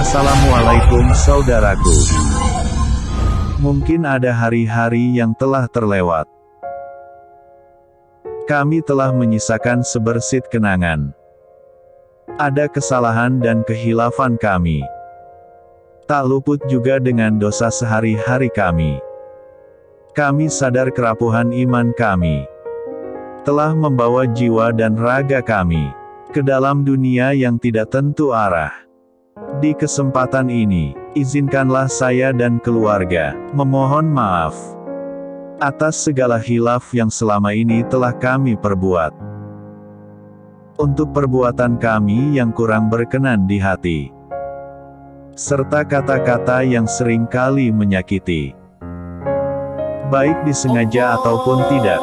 Assalamualaikum saudaraku. Mungkin ada hari-hari yang telah terlewat. Kami telah menyisakan sebersit kenangan. Ada kesalahan dan kehilafan kami. Tak luput juga dengan dosa sehari-hari kami. Kami sadar kerapuhan iman kami. Telah membawa jiwa dan raga kami ke dalam dunia yang tidak tentu arah. Di kesempatan ini, izinkanlah saya dan keluarga memohon maaf atas segala hilaf yang selama ini telah kami perbuat. Untuk perbuatan kami yang kurang berkenan di hati, serta kata-kata yang sering kali menyakiti, baik disengaja ataupun tidak.